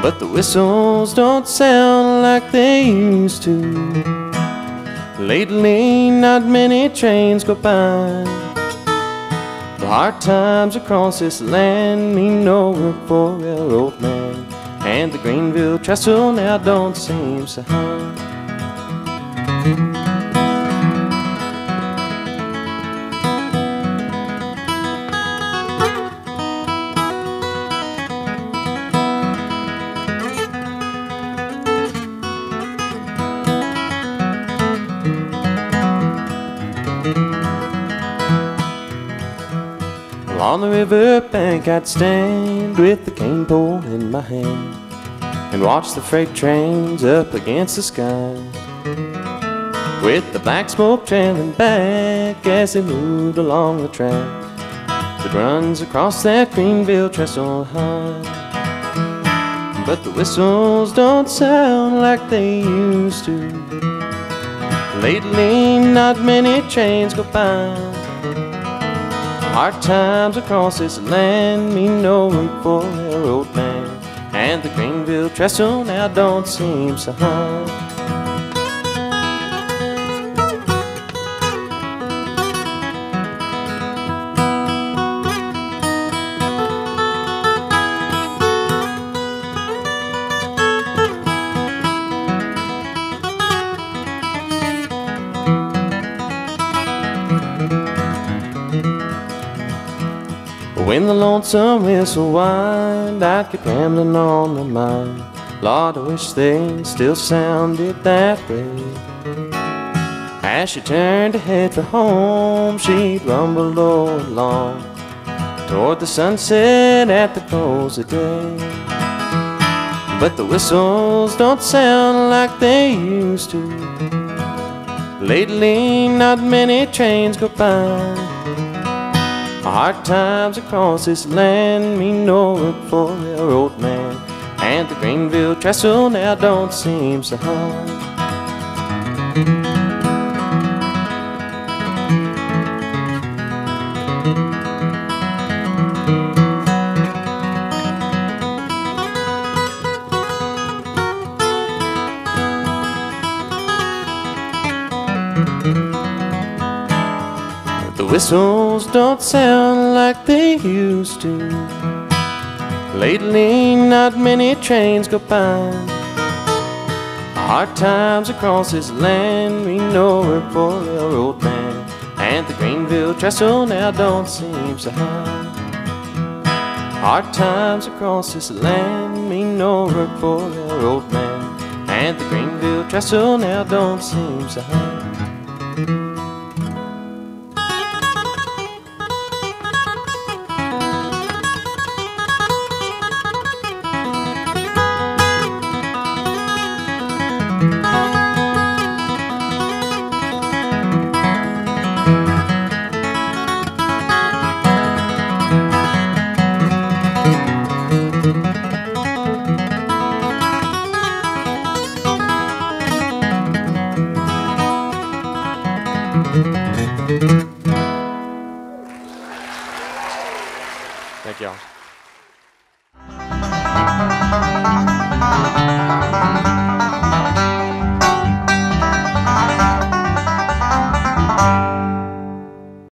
But the whistles don't sound like they used to. Lately, not many trains go by. The hard times across this land mean no work for railroad man. And the Greenville trestle now don't seem so high. On the river bank I'd stand with the cane pole in my hand and watch the freight trains up against the sky. With the black smoke trailing back as they moved along the track that runs across that Greenville trestle high. But the whistles don't sound like they used to. Lately, not many trains go by. Hard times across this land mean no room for railroad man. And the Greenville trestle now don't seem so high. When the lonesome whistle whined, I'd keep rambling on my mind. Lord, I wish they still sounded that way. As she turned to head for home, she'd rumble along toward the sunset at the close of day. But the whistles don't sound like they used to. Lately, not many trains go by. Hard times across this land mean no work for a railroad man. And the Greenville trestle now don't seem so high. The whistles don't sound like they used to. Lately, not many trains go by. Hard times across this land mean no work for a railroad man. And the Greenville trestle now don't seem so high. Hard times across this land mean no work for a railroad man. And the Greenville trestle now don't seem so high. Thank y'all.